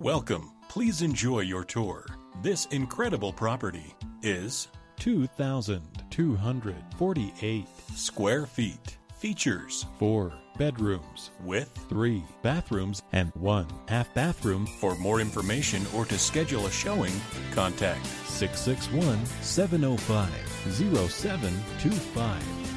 Welcome. Please enjoy your tour. This incredible property is 2,248 square feet. Features four bedrooms with three bathrooms and one half bathroom For more information or to schedule a showing, contact 661 705 0725